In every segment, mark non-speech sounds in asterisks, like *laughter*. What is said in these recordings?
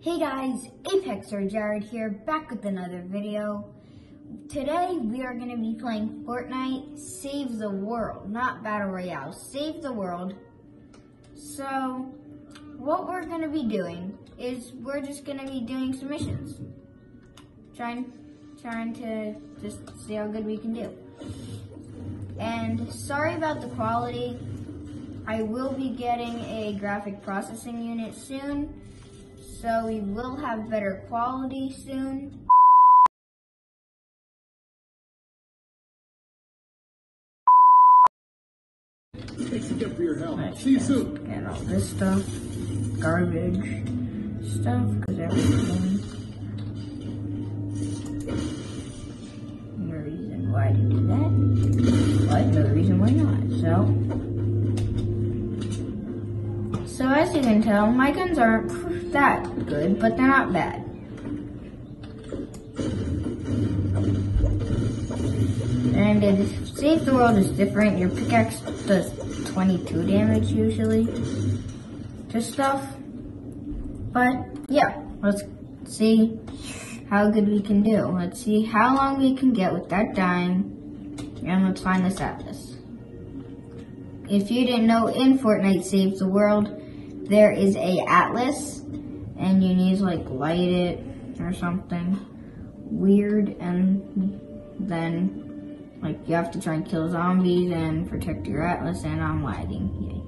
Hey guys, Apexer Jared here, back with another video. Today we are going to be playing Fortnite Save the World, not Battle Royale, Save the World. So, what we're going to be doing is we're just going to be doing some missions. Trying, trying to just see how good we can do. And sorry about the quality. I will be getting a graphic processing unit soon, so we will have better quality soon. Thanks again for your help. See you soon. Get all this stuff, garbage stuff, because everything. No reason why to do that, but no reason why not. So, so as you can tell, my guns aren't that good, but they're not bad. And it Save the World is different. Your pickaxe does 22 damage usually to stuff. But yeah, let's see how good we can do. Let's see how long we can get without dying. And let's find this atlas. If you didn't know, in Fortnite Save the World, there is a atlas. And you need to like light it or something weird. And then like you have to try and kill zombies and protect your atlas and I'm lagging. Yay.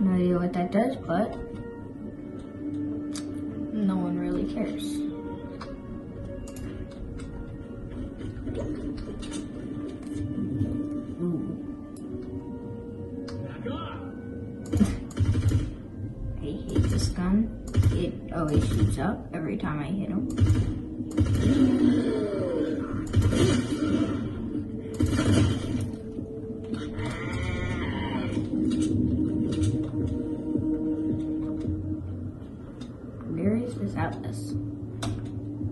No idea what that does, but always shoots up every time I hit him. Where is this atlas?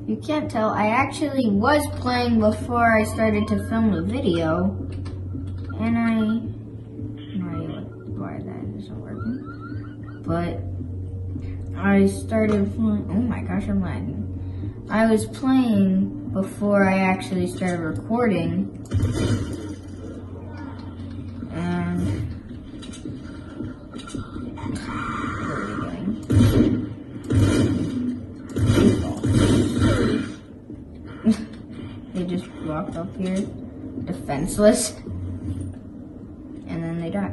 You can't tell, I actually was playing before I started to film the video. And I no idea what, why that isn't working. But I started playing. Oh my gosh, I'm lagging. I was playing before I actually started recording. *laughs* They just walked up here defenseless and then they die.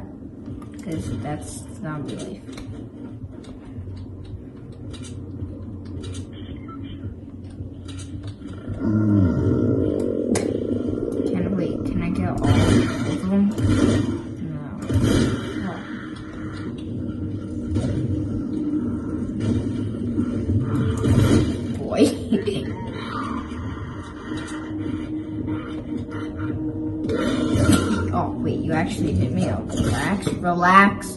Because that's zombie life. You actually hit me. Oh, relax, relax.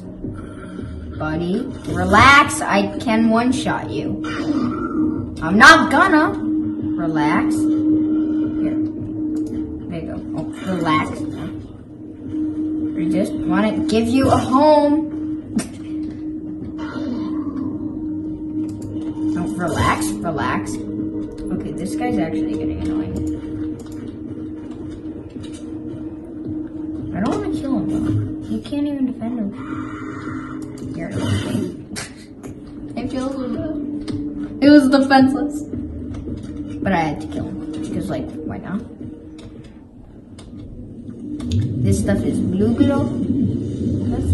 Buddy, relax. I can one-shot you. I'm not gonna. Relax. Here. There you go. Oh, relax. I just want to give you a home. Can't even defend him. You're. I so bad. It was defenseless. But I had to kill him. Because like, why not? This stuff is BluGlo. That's.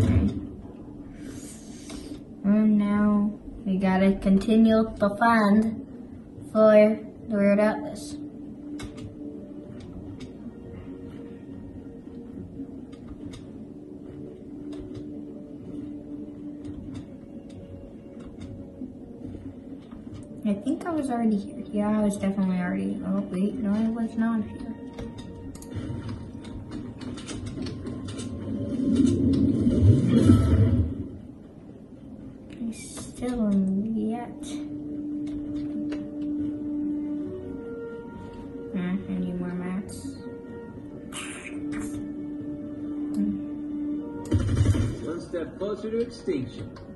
Alright. And now we gotta continue to find for the weird atlas. I think I was already here. Yeah, I was definitely already. Oh, wait, no, I was not here. Still yet. Nah, Any more mats. One step closer to extinction.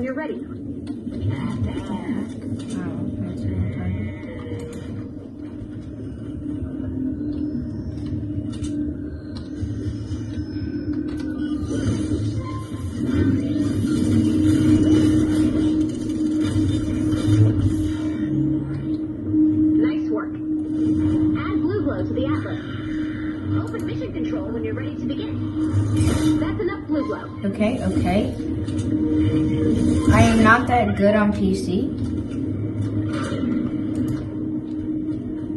When you're ready. Nice work. Add BluGlo to the atlas. Open mission control when you're ready to begin. That's enough BluGlo. Okay, okay. I am not that good on PC.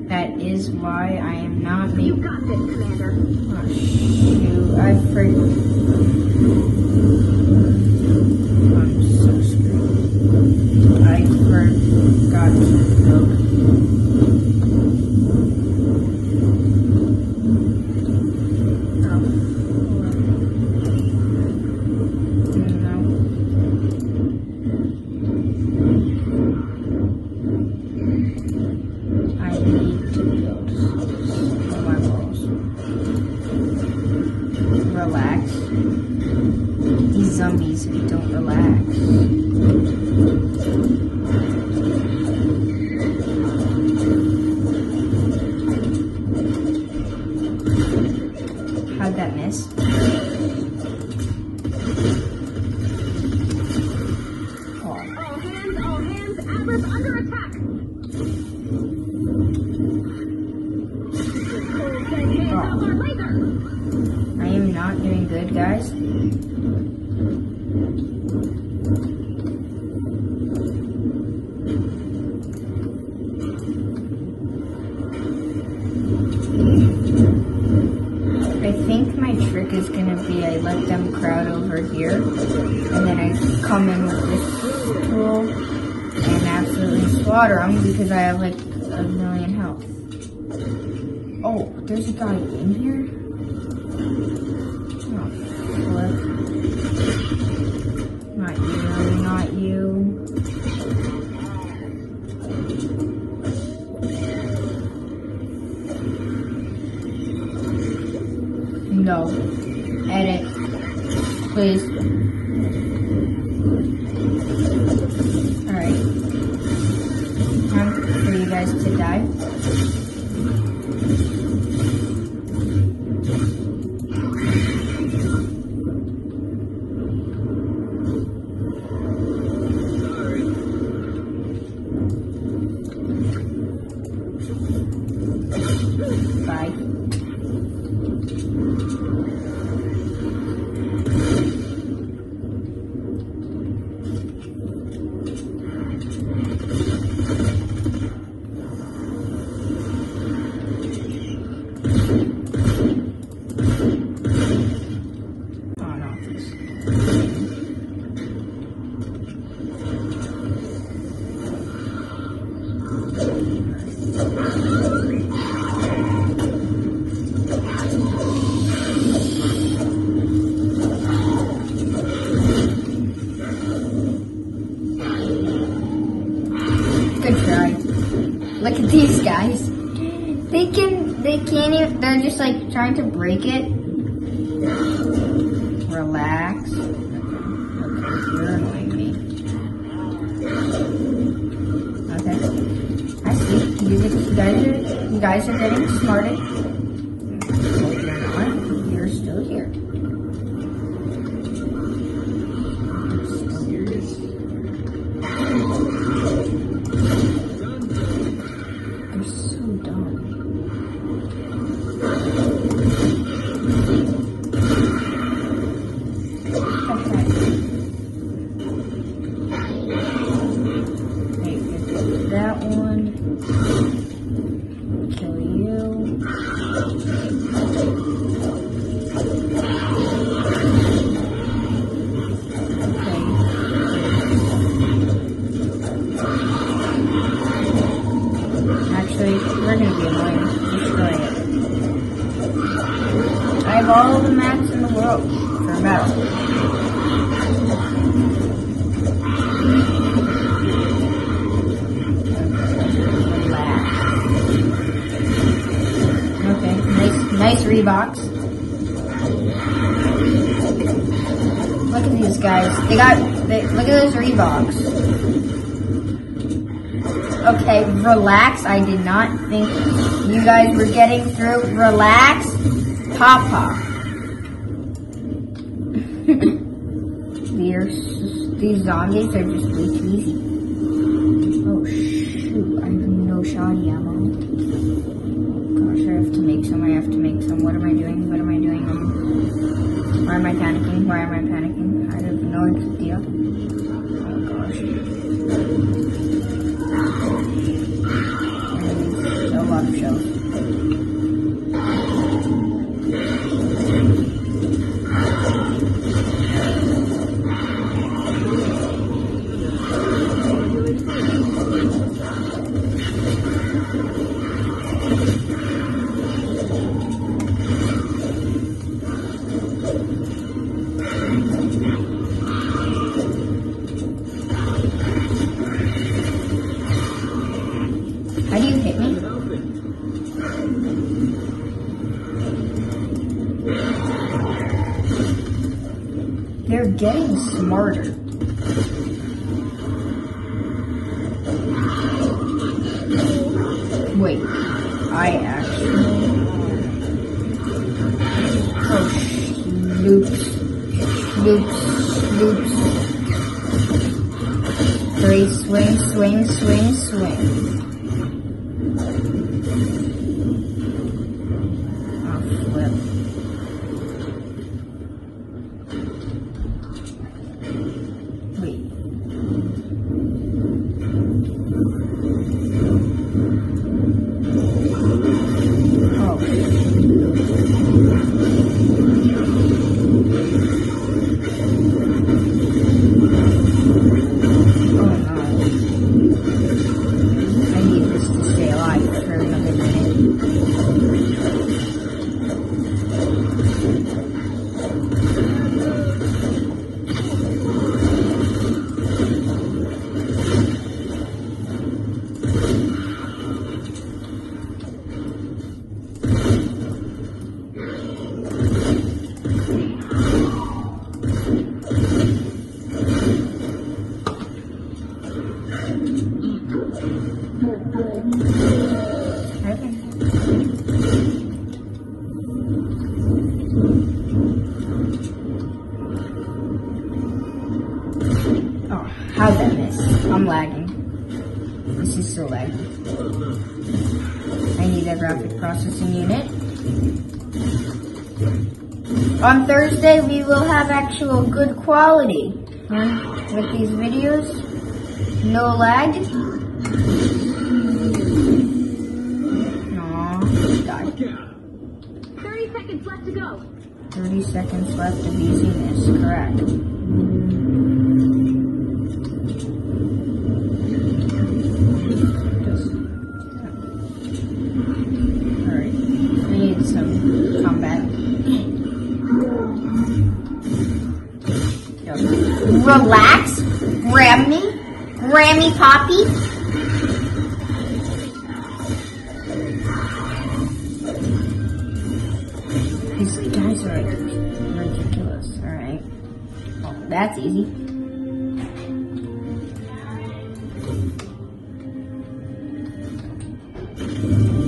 That is why I am not You got this, Commander. Oh, shoot, I forgot. I'm so screwed. I forgot to look. Oh. No. I need to build for my walls. Relax. These zombies don't absolutely slaughter them because I have like a million health. Oh, there's a guy in here? Oh, flip. Not you, not you. No. Edit. Please. Good try. Look at these guys. They can, they can't even, they're just like trying to break it. Relax. Okay, you're annoying me. Okay. I see. You, you guys are, you guys are getting smarter. Nice Reeboks. Look at these guys. They got, they, look at those Reeboks. Okay, relax. I did not think you guys were getting through. Relax. Papa. *laughs* these, these zombies are just way too easy. Oh shoot, I have no shoddy ammo. Gosh, I have to make some, I have to make some. What am I doing? What am I doing? Why am I panicking? Why am I panicking? I have no idea. Oh gosh. Getting smarter. Wait, I actually. Oh, loops, loops, loops. Three, swing, swing, swing, swing. Oh, flip. Wait. Oh. Oh no. I need this to stay alive for another minute. Okay. Oh, how'd that miss? I'm lagging. This is so laggy. I need a graphic processing unit. On Thursday, we will have actual good quality huh, with these videos. No lag. Aw, died. 30 seconds left to go. 30 seconds left of using this, correct. Alright, Relax, grab me, Grammy Poppy. These guys are ridiculous. Alright. Oh, that's easy.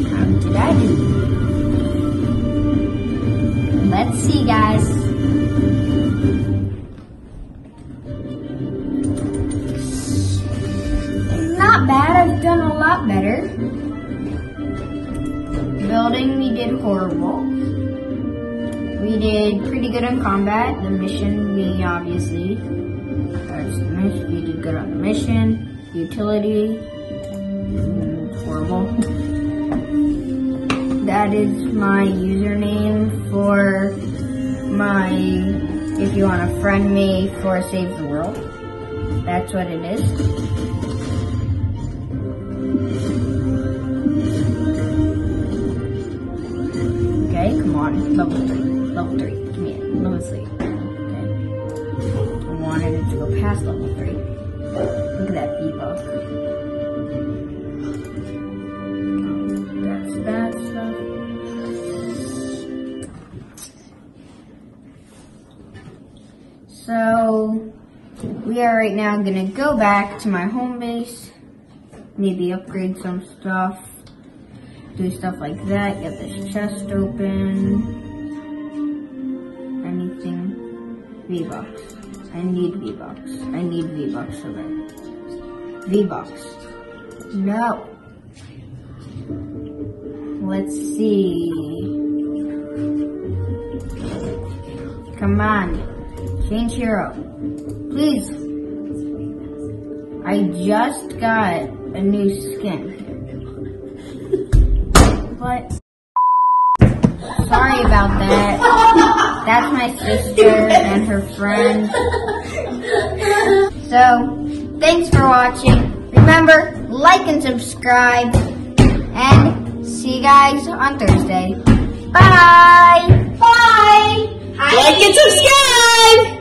How? Let's see, guys. Lot better. Building, we did horrible. We did pretty good on combat. The mission, we obviously. We did good on the mission. Utility, horrible. *laughs* that is my username for my. If you want to friend me for Save the World, that's what it is. level three. Level three. Come here. Let me see. Okay. I wanted it to go past level three. Look at that debuff. That's that stuff. So we are right now gonna go back to my home base. Maybe upgrade some stuff do stuff like that, get this chest open, anything, V-Bucks. I need V-Bucks. I need V-Bucks for that. V-Bucks. No. Let's see. Come on. Change hero. Please. I just got a new skin. But sorry about that. That's my sister and her friend. So, thanks for watching. Remember, like and subscribe. And see you guys on Thursday. Bye! Bye! Like and subscribe!